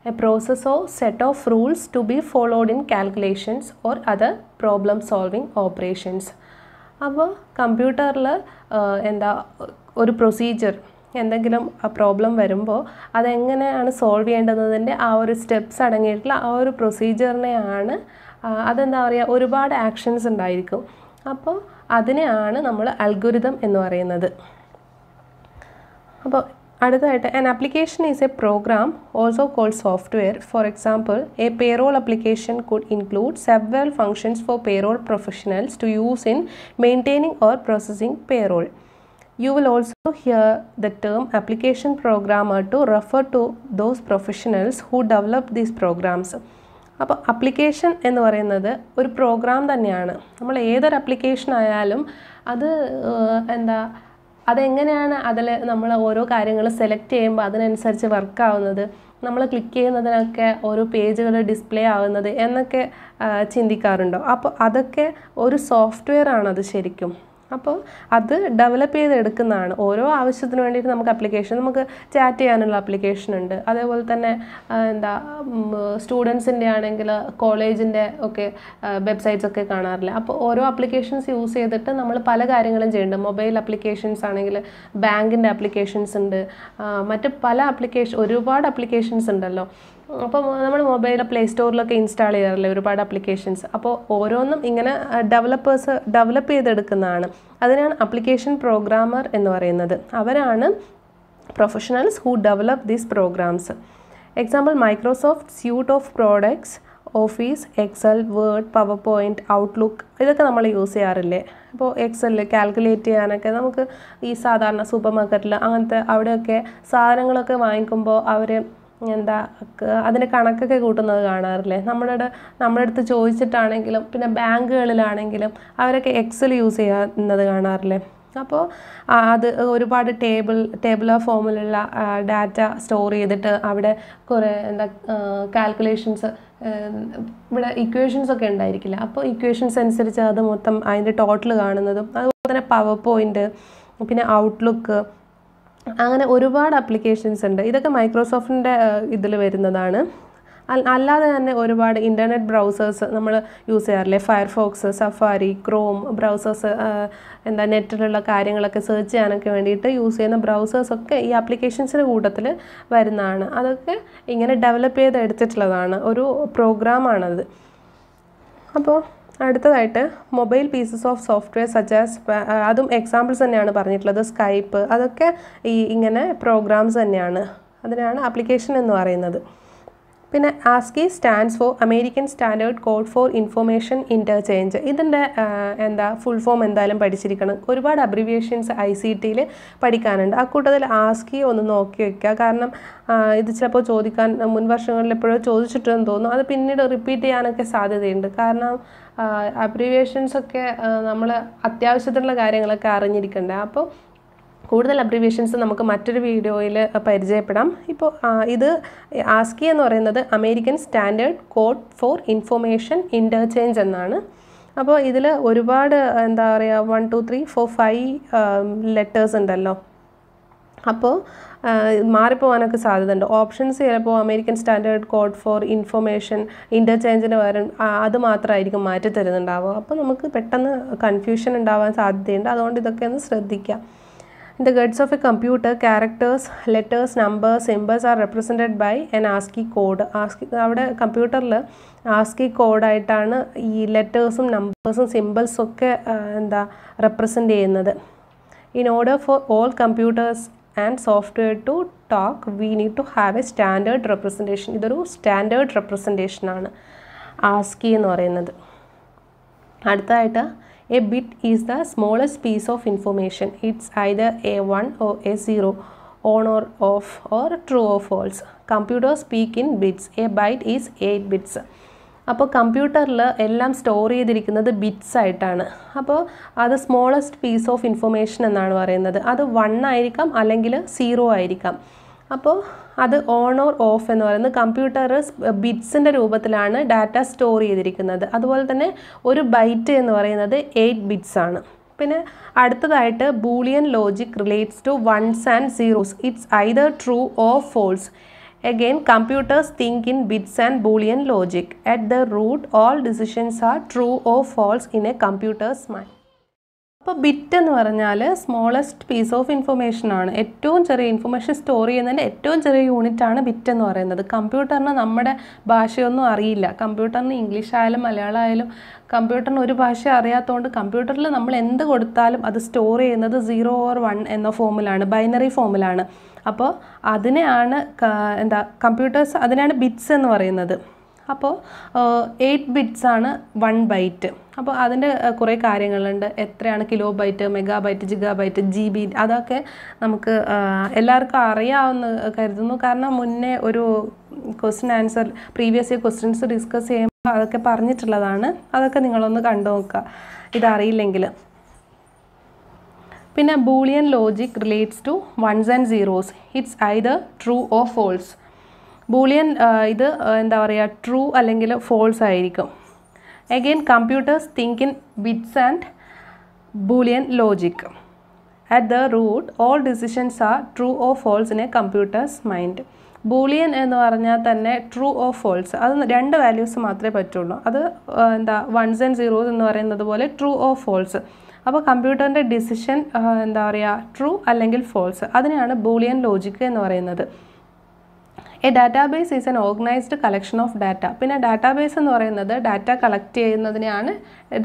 a process of set of rules to be followed in calculations or other problem solving operations അപ്പോൾ കമ്പ്യൂട്ടറിൽ എന്താ ഒരു പ്രൊസീജിയർ എന്തെങ്കിലും പ്രോബ്ലം വരുമ്പോൾ അതെങ്ങനെയാണ് സോൾവ് ചെയ്യേണ്ടതിന്റെ ആ ഒരു സ്റ്റെപ്സ് അടങ്ങിയിട്ടുള്ള ആ ഒരു പ്രൊസീജിയറിനെയാണ് അതെന്താ പറയുക ഒരുപാട് ആക്ഷൻസ് ഉണ്ടായിരിക്കും. അപ്പോൾ അതിനെയാണ് നമ്മൾ അൽഗുരിതം എന്ന് പറയുന്നത്. അപ്പോൾ അടുത്തതായിട്ട് an application is a program also called software for example a payroll application could include several functions for payroll professionals to use in maintaining or processing payroll You will also hear the term application programmer to refer to those professionals who develop these programs. അപ്പോൾ application എന്ന് പറയുന്നത് ഒരു programme തന്നെയാണ്. നമ്മൾ ഏതൊരു application ആയാലും അത് എന്താ അതെങ്ങനെയാണ് അതിൽ നമ്മൾ ഓരോ കാര്യങ്ങൾ സെലക്ട് ചെയ്യുമ്പോൾ അതിനനുസരിച്ച് വർക്കാവുന്നത് നമ്മൾ ക്ലിക്ക് ചെയ്യുന്നതിനൊക്കെ ഓരോ പേജുകൾ ഡിസ്പ്ലേ ആവുന്നത് എന്നൊക്കെ ചിന്തിക്കാറുണ്ടോ? അപ്പോൾ അതൊക്കെ ഒരു സോഫ്റ്റ്വെയർ ആണത് ശരിക്കും? അപ്പോൾ അത് ഡെവലപ്പ് ചെയ്തെടുക്കുന്നതാണ്. ഓരോ ആവശ്യത്തിന് വേണ്ടിയിട്ട് നമുക്ക് അപ്ലിക്കേഷൻ നമുക്ക് ചാറ്റ് ചെയ്യാനുള്ള അപ്ലിക്കേഷൻ ഉണ്ട്. അതേപോലെ തന്നെ എന്താ സ്റ്റുഡൻസിന്റെ ആണെങ്കിൽ കോളേജിന്റെ ഒക്കെ വെബ്സൈറ്റ്സ് ഒക്കെ കാണാറില്ല. അപ്പോൾ ഓരോ അപ്ലിക്കേഷൻസ് യൂസ് ചെയ്തിട്ട് നമ്മൾ പല കാര്യങ്ങളും ചെയ്യുന്നുണ്ട്. മൊബൈൽ അപ്ലിക്കേഷൻസ് ആണെങ്കിൽ ബാങ്കിന്റെ അപ്ലിക്കേഷൻസ് ഉണ്ട്. മറ്റ് പല അപ്ലിക്കേഷൻ ഒരുപാട് അപ്ലിക്കേഷൻസ് ഉണ്ടല്ലോ. അപ്പോൾ നമ്മൾ മൊബൈൽ പ്ലേ സ്റ്റോറിലൊക്കെ ഇൻസ്റ്റാൾ ചെയ്യാറില്ലേ? ഒരുപാട് അപ്ലിക്കേഷൻസ് അപ്പോൾ ഓരോന്നും ഇങ്ങനെ ഡെവലപ്പേഴ്സ് ഡെവലപ്പ് ചെയ്തെടുക്കുന്നതാണ്. അതിനാണ് അപ്ലിക്കേഷൻ പ്രോഗ്രാമർ എന്ന് പറയുന്നത്. അവരാണ് professionals who develop these programs example Microsoft suite of products Office Excel Word PowerPoint Outlook ഇതൊക്കെ നമ്മൾ യൂസ് ചെയ്യാറില്ലേ? ഇപ്പോൾ എക്സലിൽ കാൽക്കുലേറ്റ് ചെയ്യാനൊക്കെ നമുക്ക് ഈ സാധാരണ സൂപ്പർ മാർക്കറ്റിൽ അങ്ങനത്തെ അവിടെയൊക്കെ സാധനങ്ങളൊക്കെ വാങ്ങിക്കുമ്പോൾ അവർ എന്താ അതിന് കണക്കൊക്കെ കൂട്ടുന്നത് കാണാറില്ലേ? നമ്മുടെ നമ്മുടെ അടുത്ത് ചോദിച്ചിട്ടാണെങ്കിലും പിന്നെ ബാങ്കുകളിലാണെങ്കിലും അവരൊക്കെ എക്സൽ യൂസ് ചെയ്യുന്നത് കാണാറില്ലേ? അപ്പോൾ അത് ഒരുപാട് ടേബിൾ ഓഫ് ഫോമിലുള്ള ഡാറ്റ സ്റ്റോർ ചെയ്തിട്ട് അവിടെ കുറേ എന്താ കാൽക്കുലേഷൻസ് ഇവിടെ ഇക്വേഷൻസ് ഒക്കെ ഉണ്ടായിരിക്കില്ല? അപ്പോൾ ഇക്വേഷൻസ് അനുസരിച്ച് അത് മൊത്തം അതിന്റെ ടോട്ടൽ കാണുന്നതും അതുപോലെ തന്നെ പവർ പോയിന്റ് പിന്നെ ഔട്ട്ലുക്ക് അങ്ങനെ ഒരുപാട് അപ്ലിക്കേഷൻസ് ഉണ്ട്. ഇതൊക്കെ മൈക്രോസോഫ്റ്റിന്റെ ഇതിൽ വരുന്നതാണ്. അല്ലാതെ തന്നെ ഒരുപാട് ഇന്റർനെറ്റ് ബ്രൗസേഴ്സ് നമ്മൾ യൂസ് ചെയ്യാറില്ലേ? ഫയർഫോക്സ് സഫാരി ക്രോം ബ്രൗസേഴ്സ് എന്താ നെറ്റിലുള്ള കാര്യങ്ങളൊക്കെ സെർച്ച് ചെയ്യാനൊക്കെ വേണ്ടിയിട്ട് യൂസ് ചെയ്യുന്ന ബ്രൗസേഴ്സൊക്കെ ഈ ആപ്ലിക്കേഷൻസിന്റെ കൂട്ടത്തിൽ വരുന്നതാണ്. അതൊക്കെ ഇങ്ങനെ ഡെവലപ്പ് ചെയ്ത് എടുത്തിട്ടുള്ളതാണ് ഒരു പ്രോഗ്രാമാണത് അപ്പോൾ അടുത്തതായിട്ട് mobile pieces of software such as അതും എക്സാമ്പിൾസ് തന്നെയാണ് പറഞ്ഞിട്ടുള്ളത്. സ്കൈപ്പ് അതൊക്കെ ഈ ഇങ്ങനെ പ്രോഗ്രാംസ് തന്നെയാണ്. അതിനാണ് ആപ്ലിക്കേഷൻ എന്ന് പറയുന്നത്. പിന്നെ ASCII stands for American Standard Code for Information Interchange ഇതിന്റെ എന്താ ഫുൾ ഫോം എന്തായാലും പഠിച്ചിരിക്കണം. ഒരുപാട് അബ്രിവിയേഷൻസ് ഐ സി ടിയിൽ പഠിക്കാനുണ്ട്. ആ കൂട്ടത്തിൽ ആസ്കി ഒന്ന് നോക്കി വയ്ക്കുക കാരണം ഇത് ചിലപ്പോൾ ചോദിക്കാൻ മുൻ വർഷങ്ങളിൽ എപ്പോഴോ ചോദിച്ചിട്ടെന്ന് തോന്നുന്നു. അത് പിന്നീട് റിപ്പീറ്റ് ചെയ്യാനൊക്കെ സാധ്യതയുണ്ട്. കാരണം അബ്രിവിയേഷൻസ് ഒക്കെ നമ്മൾ അത്യാവശ്യത്തിനുള്ള കാര്യങ്ങളൊക്കെ അറിഞ്ഞിരിക്കണ്ടേ. അപ്പോൾ കൂടുതൽ അബ്രിവിയേഷൻസ് നമുക്ക് മറ്റൊരു വീഡിയോയിൽ പരിചയപ്പെടാം. ഇപ്പോൾ ഇത് ആസ്കി എന്ന് പറയുന്നത് American Standard Code for Information Interchange എന്നാണ്. അപ്പോൾ ഇതിൽ ഒരുപാട് എന്താ പറയുക one two three four five letters ഉണ്ടല്ലോ. അപ്പോൾ മാറിപ്പോകാനൊക്കെ സാധ്യതയുണ്ട്. ഓപ്ഷൻസ് ചിലപ്പോൾ American Standard Code for Information ഇന്റർചേഞ്ചിന് പകരം അത് മാത്രമായിരിക്കും മാറ്റി തരുന്നുണ്ടാവുക അപ്പോൾ നമുക്ക് പെട്ടെന്ന് കൺഫ്യൂഷൻ ഉണ്ടാവാൻ സാധ്യതയുണ്ട്. അതുകൊണ്ട് ഇതൊക്കെ ഒന്ന് ശ്രദ്ധിക്കാം. In the guts of a computer, characters, letters, numbers, symbols are represented by an ASCII code. ASCII അവിടെ കമ്പ്യൂട്ടറിൽ ആസ്കി കോഡായിട്ടാണ് ഈ ലെറ്റേഴ്സും നമ്പേഴ്സും സിമ്പിൾസും ഒക്കെ എന്താ റെപ്രസെന്റ് ചെയ്യുന്നത്. In order for all computers and software to talk we need to have a standard representation ഇതൊരു standard റെപ്രസെന്റേഷനാണ് ASCII എന്ന് പറയുന്നത്. അടുത്തതായിട്ട് is the smallest piece of information it's either a one or a zero on or off or true or false computer speak in bits a byte is eight bits അപ്പോൾ കമ്പ്യൂട്ടറിൽ എല്ലാം store ചെയ്തിരിക്കുന്നത് bits ആയിട്ടാണ്. അപ്പോൾ അത് smallest piece of information എന്നാണ് പറയുന്നത്. അത് വൺ ആയിരിക്കാം അല്ലെങ്കിൽ സീറോ ആയിരിക്കാം. അപ്പോൾ അത് ഓൺ ഓർ ഓഫ് എന്ന് പറയുന്നത് കമ്പ്യൂട്ടർ ബിറ്റ്സിന്റെ രൂപത്തിലാണ് ഡാറ്റ സ്റ്റോർ ചെയ്തിരിക്കുന്നത്. അതുപോലെ തന്നെ ഒരു ബൈറ്റ് എന്ന് പറയുന്നത് എയ്റ്റ് ബിറ്റ്സ് ആണ്. പിന്നെ അടുത്തതായിട്ട് Boolean logic relates to ones and zeros it's either true or false again computers think in bits and Boolean logic at the root all decisions are true or false in a computers mind. അപ്പോൾ bit എന്ന് പറഞ്ഞാൽ smallest piece of information ആണ്. ഏറ്റവും ചെറിയ information store ചെയ്യുന്നതിന്റെ ഏറ്റവും ചെറിയ unit ആണ് ബിറ്റ് എന്ന് പറയുന്നത്. കമ്പ്യൂട്ടറിന് നമ്മുടെ ഭാഷയൊന്നും അറിയില്ല. കമ്പ്യൂട്ടറിന് ഇംഗ്ലീഷ് ആയാലും മലയാളം ആയാലും കമ്പ്യൂട്ടറിന് ഒരു ഭാഷ അറിയാത്തതുകൊണ്ട് കമ്പ്യൂട്ടറിൽ നമ്മൾ എന്ത് കൊടുത്താലും അത് സ്റ്റോർ ചെയ്യുന്നത് സീറോ ഓർ വൺ എന്ന ഫോമിലാണ് ബൈനറി ഫോമിലാണ് അപ്പോൾ അതിനെയാണ് എന്താ കമ്പ്യൂട്ടേഴ്സ് അതിനാണ് ബിറ്റ്സ് എന്ന് പറയുന്നത്. അപ്പോൾ എയ്റ്റ് ബിറ്റ്സ് ആണ് വൺ ബൈറ്റ് അപ്പോൾ അതിന്റെ കുറേ കാര്യങ്ങളുണ്ട്. എത്രയാണ് kilobyte megabyte gigabyte G B അതൊക്കെ നമുക്ക് എല്ലാവർക്കും അറിയാവുന്ന കരുതുന്നു. കാരണം മുന്നേ ഒരു question answer previous year questions discuss ചെയ്യുമ്പോൾ അതൊക്കെ പറഞ്ഞിട്ടുള്ളതാണ്. അതൊക്കെ നിങ്ങളൊന്ന് കണ്ടു നോക്കുക. ഇതറിയില്ലെങ്കിൽ. പിന്നെ Boolean logic relates to ones and zeros it's either true or false Boolean ഇത് എന്താ പറയുക ട്രൂ അല്ലെങ്കിൽ ഫോൾസ് ആയിരിക്കും. Again computers think in bits and Boolean logic at the root all decisions are true or false in a computers mind Boolean എന്ന് പറഞ്ഞാൽ തന്നെ true or false അത് രണ്ട് വാല്യൂസ് മാത്രമേ പറ്റുള്ളൂ. അത് എന്താ വൺസ് ആൻഡ് സീറോസ് എന്ന് പറയുന്നത് പോലെ ട്രൂ ഓ ഫോൾസ് അപ്പോൾ കമ്പ്യൂട്ടറിന്റെ ഡിസിഷൻ എന്താ പറയുക ട്രൂ അല്ലെങ്കിൽ ഫോൾസ് അതിനെയാണ് ബൂളിയൻ ലോജിക് എന്ന് പറയുന്നത്. A database is an organised collection of data പിന്നെ ഡാറ്റാബേസ് എന്ന് പറയുന്നത് ഡാറ്റ കളക്ട് ചെയ്യുന്നതിനെയാണ്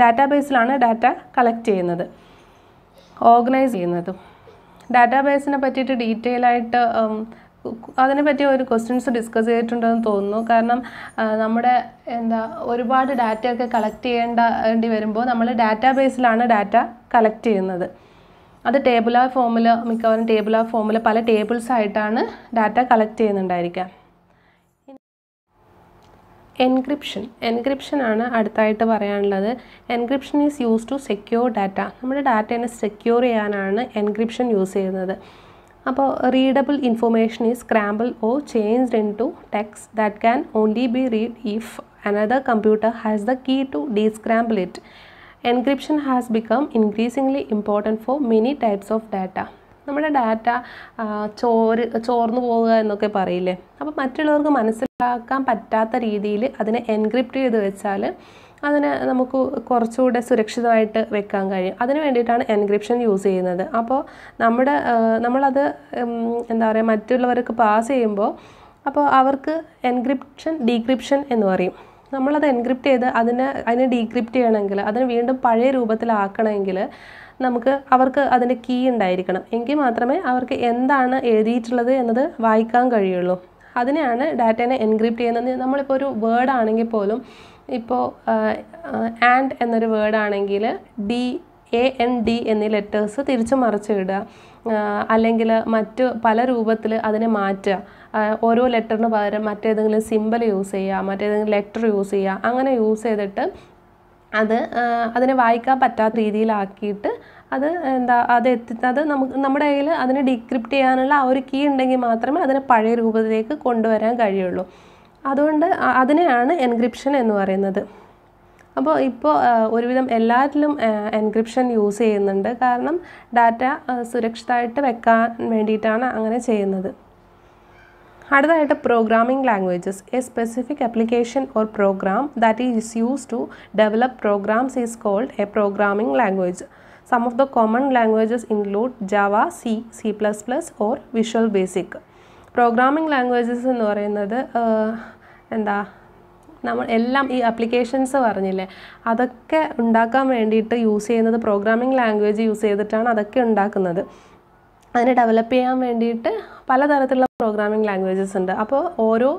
ഡാറ്റാബേസിലാണ് ഡാറ്റ കളക്ട് ചെയ്യുന്നത്. ഓർഗനൈസ് ചെയ്യുന്നത്. ഡാറ്റാബേസിനെ പറ്റിയിട്ട് ഡീറ്റെയിൽ ആയിട്ട് അതിനെപ്പറ്റി അതിനെ പറ്റി ഒരു ക്വസ്റ്റ്യൻസ് ഡിസ്കസ് ചെയ്തിട്ടുണ്ടെന്ന് തോന്നുന്നു. കാരണം നമ്മുടെ എന്താ ഒരുപാട് ഡാറ്റയൊക്കെ കളക്ട് ചെയ്യേണ്ട വരുമ്പോൾ നമ്മൾ ഡാറ്റാബേസിലാണ് ഡാറ്റ കളക്ട് ചെയ്യുന്നത്. അത് ടേബിളാർ ഫോമിൽ മിക്കവാറും ടേബിളാർ ഫോമിൽ പല ടേബിൾസ് ആയിട്ടാണ് ഡാറ്റ കളക്ട് ചെയ്യുന്നുണ്ടായിരിക്കുക എൻക്രിപ്ഷൻ എൻക്രിപ്ഷൻ ആണ് അടുത്തായിട്ട് പറയാനുള്ളത്. Encryption is use to secure data നമ്മുടെ ഡാറ്റേനെ സെക്യൂർ ചെയ്യാനാണ് എൻക്രിപ്ഷൻ യൂസ് ചെയ്യുന്നത്. അപ്പോൾ readable information is scramble or changed into text that can only be read if another computer has the key to descramble it encryption has become increasingly important for many types of data നമ്മുടെ data ചോര് ചോർന്നു പോവുക എന്നൊക്കെ പറയില്ലേ? അപ്പോൾ മറ്റുള്ളവർക്ക് മനസ്സിലാക്കാൻ പറ്റാത്ത രീതിയിൽ അതിനെ എൻക്രിപ്റ്റ് ചെയ്ത് വെച്ചാൽ അതിനെ നമുക്ക് കുറച്ചുകൂടെ സുരക്ഷിതമായിട്ട് വെക്കാൻ കഴിയും. അതിന് വേണ്ടിയിട്ടാണ് എൻക്രിപ്ഷൻ യൂസ് ചെയ്യുന്നത്. അപ്പോൾ നമ്മുടെ നമ്മളത് എന്താ പറയുക മറ്റുള്ളവർക്ക് പാസ് ചെയ്യുമ്പോൾ അപ്പോൾ അവർക്ക് എൻക്രിപ്ഷൻ ഡീക്രിപ്ഷൻ എന്ന് പറയും. നമ്മളത് എൻക്രിപ്റ്റ് ചെയ്ത് അതിനെ അതിനെ ഡീക്രിപ്റ്റ് ചെയ്യണമെങ്കിൽ അതിന് വീണ്ടും പഴയ രൂപത്തിലാക്കണമെങ്കിൽ നമുക്ക് അവർക്ക് അതിന്റെ കീ ഉണ്ടായിരിക്കണം. എങ്കിൽ മാത്രമേ അവർക്ക് എന്താണ് എഴുതിയിട്ടുള്ളത് എന്നത് വായിക്കാൻ കഴിയുള്ളൂ. അതിനെയാണ് ഡാറ്റേനെ എൻക്രിപ്റ്റ് ചെയ്യുന്നത്. നമ്മളിപ്പോൾ ഒരു വേർഡ് ആണെങ്കിൽ പോലും ഇപ്പോൾ ആൻഡ് എന്നൊരു വേർഡ് ആണെങ്കിൽ ഡി എ എൻ ഡി എന്നീ ലെറ്റേഴ്സ് തിരിച്ചു മറിച്ച് അല്ലെങ്കിൽ മറ്റ് പല രൂപത്തിൽ അതിനെ മാറ്റുക. ഓരോ ലെറ്ററിന് പകരം മറ്റേതെങ്കിലും സിമ്പൽ യൂസ് ചെയ്യുക മറ്റേതെങ്കിലും ലെറ്റർ യൂസ് ചെയ്യുക അങ്ങനെ യൂസ് ചെയ്തിട്ട് അത് അതിനെ വായിക്കാൻ പറ്റാത്ത രീതിയിലാക്കിയിട്ട് അത് എന്താ അത് എത്തി അത് നമുക്ക് നമ്മുടെ കയ്യിൽ അതിനെ ഡീക്രിപ്റ്റ് ചെയ്യാനുള്ള ആ ഒരു കീ ഉണ്ടെങ്കിൽ മാത്രമേ അതിനെ പഴയ രൂപത്തിലേക്ക് കൊണ്ടുവരാൻ കഴിയുള്ളൂ. അതുകൊണ്ട് അതിനെയാണ് എൻക്രിപ്ഷൻ എന്ന് പറയുന്നത്. അപ്പോൾ ഇപ്പോൾ ഒരുവിധം എല്ലാറ്റിലും എൻക്രിപ്ഷൻ യൂസ് ചെയ്യുന്നുണ്ട്. കാരണം ഡാറ്റ സുരക്ഷിതമായിട്ട് വെക്കാൻ വേണ്ടിയിട്ടാണ് അങ്ങനെ ചെയ്യുന്നത്. അടുത്തതായിട്ട് programming languages a specific application or program that is use to develop programs is called a programming language some of the common languages include Java C C plus plus or Visual Basic programming languages എന്ന് പറയുന്നത് എന്താ നമ്മൾ എല്ലാം ഈ applications പറഞ്ഞില്ലേ അതൊക്കെ ഉണ്ടാക്കാൻ വേണ്ടിയിട്ട് യൂസ് ചെയ്യുന്നത് പ്രോഗ്രാമിംഗ് ലാംഗ്വേജ് യൂസ് ചെയ്തിട്ടാണ് അതൊക്കെ ഉണ്ടാക്കുന്നത്. അതിനെ ഡെവലപ്പ് ചെയ്യാൻ വേണ്ടിയിട്ട് പലതരത്തിലുള്ള പ്രോഗ്രാമിംഗ് ലാംഗ്വേജസ് ഉണ്ട്. അപ്പോൾ ഓരോ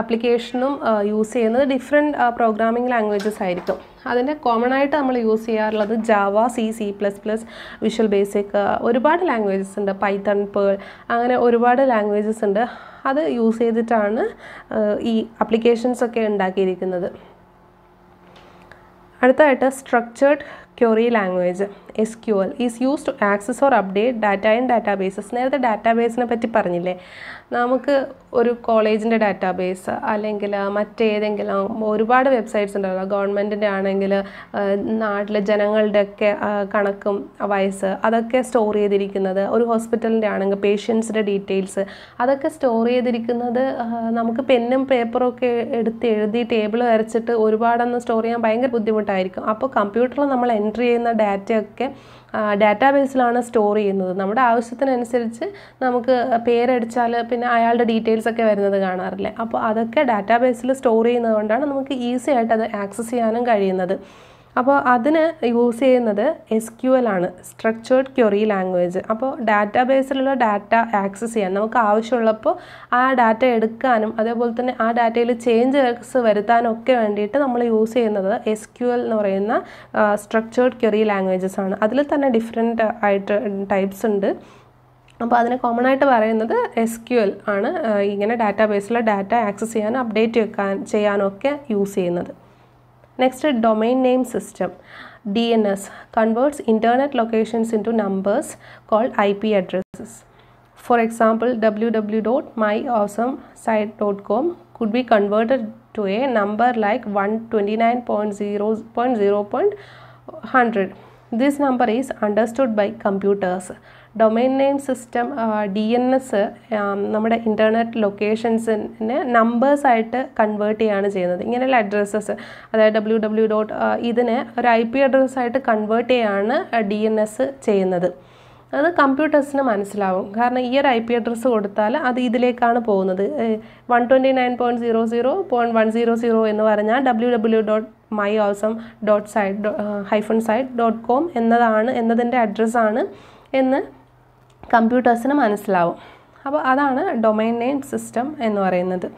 ആപ്ലിക്കേഷനും യൂസ് ചെയ്യുന്നത് ഡിഫറെന്റ് പ്രോഗ്രാമിംഗ് ലാംഗ്വേജസ് ആയിരിക്കും. അതിന്റെ കോമൺ ആയിട്ട് നമ്മൾ യൂസ് ചെയ്യാറുള്ളത് Java C C plus plus Visual Basic ഒരുപാട് ലാംഗ്വേജസ് ഉണ്ട്. പൈത്തൺ പേൾ അങ്ങനെ ഒരുപാട് ലാംഗ്വേജസ് ഉണ്ട്. അത് യൂസ് ചെയ്തിട്ടാണ് ഈ അപ്ലിക്കേഷൻസ് ഒക്കെ ഉണ്ടാക്കിയിരിക്കുന്നത്. അടുത്തതായിട്ട് structured query language S Q L is use to access or update data in databases നേരത്തെ ഡാറ്റാബേസിനെ പറ്റി പറഞ്ഞില്ലേ? നമുക്ക് ഒരു കോളേജിന്റെ ഡാറ്റാബേസ് അല്ലെങ്കിൽ മറ്റേതെങ്കിലും ഒരുപാട് വെബ്സൈറ്റ്സ് ഉണ്ടല്ലോ. ഗവൺമെന്റിന്റെ ആണെങ്കിൽ നാട്ടിലെ ജനങ്ങളുടെയൊക്കെ കണക്കും വയസ്സ് അതൊക്കെ സ്റ്റോർ ചെയ്തിരിക്കുന്നത് ഒരു ഹോസ്പിറ്റലിന്റെ ആണെങ്കിൽ പേഷ്യൻസിന്റെ ഡീറ്റെയിൽസ് അതൊക്കെ സ്റ്റോർ ചെയ്തിരിക്കുന്നത് നമുക്ക് പെന്നും പേപ്പറും ഒക്കെ എടുത്ത് എഴുതി ടേബിൾ വരച്ചിട്ട് ഒരുപാടൊന്നും സ്റ്റോർ ചെയ്യാൻ ഭയങ്കര ബുദ്ധിമുട്ടായിരിക്കും. അപ്പോൾ കമ്പ്യൂട്ടറിൽ നമ്മൾ എൻട്രി ചെയ്യുന്ന ഡാറ്റയൊക്കെ ഡാറ്റാബേസിലാണ് സ്റ്റോർ ചെയ്യുന്നത്. നമ്മുടെ ആവശ്യത്തിനനുസരിച്ച് നമുക്ക് പേരടിച്ചാൽ പിന്നെ അയാളുടെ ഡീറ്റെയിൽസ് ഒക്കെ വരുന്നത് കാണാറില്ലേ? അപ്പോൾ അതൊക്കെ ഡാറ്റാബേസിൽ സ്റ്റോർ ചെയ്യുന്നത് കൊണ്ടാണ് നമുക്ക് ഈസി ആയിട്ട് അത് ആക്സസ് ചെയ്യാനും കഴിയുന്നത്. അപ്പോൾ അതിന് യൂസ് ചെയ്യുന്നത് എസ് ക്യു എൽ ആണ് സ്ട്രക്ചേർഡ് ക്വറി ലാംഗ്വേജ് അപ്പോൾ ഡാറ്റാ ബേസിലുള്ള ഡാറ്റ ആക്സസ് ചെയ്യാൻ നമുക്ക് ആവശ്യമുള്ളപ്പോൾ ആ ഡാറ്റ എടുക്കാനും അതേപോലെ തന്നെ ആ ഡാറ്റയിൽ ചേഞ്ചസ് വരുത്താനും ഒക്കെ വേണ്ടിയിട്ട് നമ്മൾ യൂസ് ചെയ്യുന്നത് എസ് ക്യു എൽ എന്ന് പറയുന്ന സ്ട്രക്ചേർഡ് ക്വറി ലാംഗ്വേജസ് ആണ്. അതിൽ തന്നെ ഡിഫറെന്റ് ആയിട്ട് ടൈപ്സ് ഉണ്ട്. അപ്പോൾ അതിന് കോമൺ ആയിട്ട് പറയുന്നത് എസ് ക്യു എൽ ആണ് ഇങ്ങനെ ഡാറ്റാബേസിലെ ഡാറ്റ ആക്സസ് ചെയ്യാനും അപ്ഡേറ്റ് വെക്കാൻ ചെയ്യാനും ഒക്കെ യൂസ് ചെയ്യുന്നത്. Next, domain name system. DNS converts internet locations into numbers called IP addresses. For example, www.myawesomesite.com could be converted to a number like 129.0.0.100. This number is understood by computers. Domain name system D N S നമ്മുടെ internet ലൊക്കേഷൻസിനെ നമ്പേഴ്സായിട്ട് convert ചെയ്യാണ് ചെയ്യുന്നത്. ഇങ്ങനെയുള്ള addresses അതായത് W W dot ഇതിനെ ഒരു I P അഡ്രസ്സായിട്ട് കൺവേർട്ട് ചെയ്യാണ് ഡി എൻ എസ് ചെയ്യുന്നത്. അത് കമ്പ്യൂട്ടേഴ്സിന് മനസ്സിലാവും. കാരണം ഈ ഒരു ഐ പി അഡ്രസ്സ് കൊടുത്താൽ അത് ഇതിലേക്കാണ് പോകുന്നത്. One twenty nine point zero zero point one zero zero എന്ന് പറഞ്ഞാൽ W W dot my awesome dot site hyphen site dot com എന്നതാണ് എന്നതിന്റെ അഡ്രസ്സാണ് എന്ന് കമ്പ്യൂട്ടേഴ്സിന് മനസ്സിലാവും. അപ്പോൾ അതാണ് ഡൊമൈൻ നെയിം സിസ്റ്റം എന്ന് പറയുന്നത്.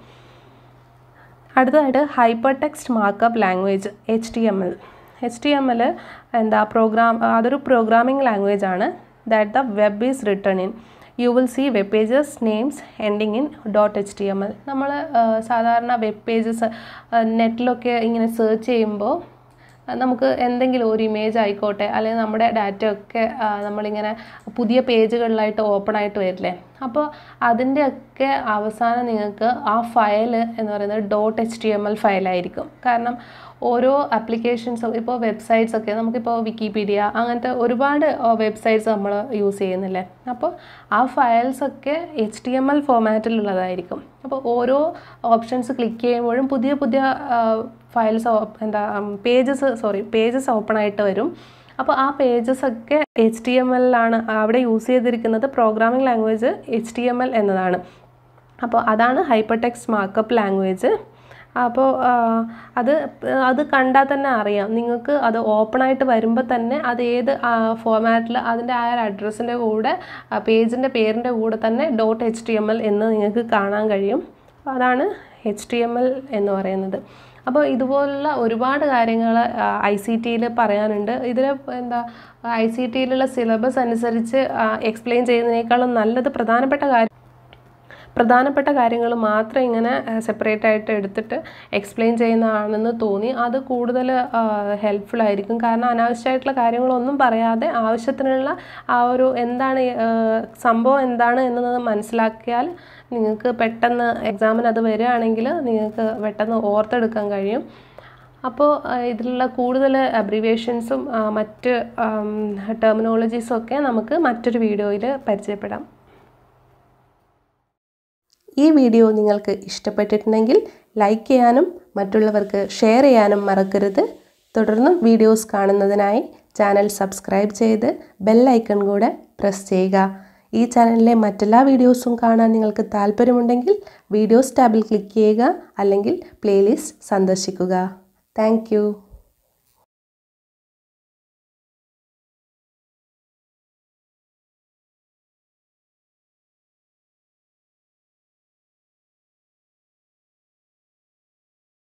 അടുത്തതായിട്ട് hypertext markup language H T M L H T M L എന്താ പ്രോഗ്രാം അതൊരു പ്രോഗ്രാമിംഗ് ലാംഗ്വേജ് ആണ്. That the web is written in. You will see web pages names ending in dot H T M L നമ്മൾ സാധാരണ web pages നെറ്റിലൊക്കെ ഇങ്ങനെ search ചെയ്യുമ്പോൾ നമുക്ക് എന്തെങ്കിലും ഒരു ഇമേജ് ആയിക്കോട്ടെ അല്ലെങ്കിൽ നമ്മുടെ ഡാറ്റ ഒക്കെ നമ്മളിങ്ങനെ പുതിയ പേജുകളിലായിട്ട് ഓപ്പൺ ആയിട്ട് വരില്ലേ? അപ്പോൾ അതിന്റെയൊക്കെ അവസാനം നിങ്ങൾക്ക് ആ ഫയൽ എന്ന് പറയുന്നത് dot H T M L ഫയലായിരിക്കും കാരണം ഓരോ ആപ്ലിക്കേഷൻസും ഇപ്പോൾ വെബ്സൈറ്റ്സ് ഒക്കെ നമുക്കിപ്പോൾ വിക്കിപീഡിയ അങ്ങനത്തെ ഒരുപാട് വെബ്സൈറ്റ്സ് നമ്മൾ യൂസ് ചെയ്യുന്നില്ലേ? അപ്പോൾ ആ ഫയൽസ് ഒക്കെ എച്ച് ടി എം എൽ ഫോമാറ്റിലുള്ളതായിരിക്കും അപ്പോൾ ഓരോ ഓപ്ഷൻസ് ക്ലിക്ക് ചെയ്യുമ്പോഴും പുതിയ പുതിയ ഫയൽസ് എന്താ പേജസ് സോറി പേജസ് ഓപ്പൺ ആയിട്ട് വരും. അപ്പോൾ ആ പേജസ് ഒക്കെ എച്ച് ടി എം എല്ലാണ് അവിടെ യൂസ് ചെയ്തിരിക്കുന്നത്. Programming language H T M L എന്നതാണ്. അപ്പോൾ അതാണ് ഹൈപ്പർ മാർക്കപ്പ് ലാംഗ്വേജ് അപ്പോൾ അത് അത് കണ്ടാൽ തന്നെ അറിയാം. നിങ്ങൾക്ക് അത് ഓപ്പൺ ആയിട്ട് വരുമ്പോൾ തന്നെ അത് ഏത് ഫോമാറ്റിൽ അതിന്റെ ആ ഒരു അഡ്രസ്സിന്റെ കൂടെ പേജിന്റെ പേരിന്റെ കൂടെ തന്നെ dot H T M L എന്ന് നിങ്ങൾക്ക് കാണാൻ കഴിയും. അതാണ് എച്ച് ടി എം എൽ എന്ന് പറയുന്നത്. അപ്പോൾ ഇതുപോലുള്ള ഒരുപാട് കാര്യങ്ങൾ ഐ സി ടിയിൽ പറയാനുണ്ട്. ഇതിൽ എന്താ ഐ സി ടിയിലുള്ള സിലബസ് അനുസരിച്ച് എക്സ്പ്ലെയിൻ ചെയ്യുന്നതിനേക്കാളും നല്ലത് പ്രധാനപ്പെട്ട കാര്യം പ്രധാനപ്പെട്ട കാര്യങ്ങൾ മാത്രം ഇങ്ങനെ സെപ്പറേറ്റ് ആയിട്ട് എടുത്തിട്ട് എക്സ്പ്ലെയിൻ ചെയ്യുന്നതാണെന്ന് തോന്നി. അത് കൂടുതൽ ഹെൽപ്ഫുൾ ആയിരിക്കും. കാരണം അനാവശ്യമായിട്ടുള്ള കാര്യങ്ങളൊന്നും പറയാതെ ആവശ്യത്തിനുള്ള ആ ഒരു എന്താണ് സംഭവം എന്താണ് എന്നത് മനസ്സിലാക്കിയാൽ നിങ്ങൾക്ക് പെട്ടെന്ന് എക്സാമിന് അത് വരികയാണെങ്കിൽ നിങ്ങൾക്ക് പെട്ടെന്ന് ഓർത്തെടുക്കാൻ കഴിയും. അപ്പോൾ ഇതിലുള്ള കൂടുതൽ അബ്രിവേഷൻസും മറ്റ് ടെർമിനോളജീസും ഒക്കെ നമുക്ക് മറ്റൊരു വീഡിയോയിൽ പരിചയപ്പെടാം. ഈ വീഡിയോ നിങ്ങൾക്ക് ഇഷ്ടപ്പെട്ടിട്ടുണ്ടെങ്കിൽ ലൈക്ക് ചെയ്യാനും മറ്റുള്ളവർക്ക് ഷെയർ ചെയ്യാനും മറക്കരുത്. തുടർന്നും വീഡിയോസ് കാണുന്നതിനായി ചാനൽ സബ്സ്ക്രൈബ് ചെയ്ത് ബെല്ലൈക്കൺ കൂടെ പ്രസ് ചെയ്യുക. ഈ ചാനലിലെ മറ്റെല്ലാ വീഡിയോസും കാണാൻ നിങ്ങൾക്ക് താല്പര്യമുണ്ടെങ്കിൽ വീഡിയോസ് ടാബിൽ ക്ലിക്ക് ചെയ്യുക അല്ലെങ്കിൽ പ്ലേലിസ്റ്റ് സന്ദർശിക്കുക. താങ്ക്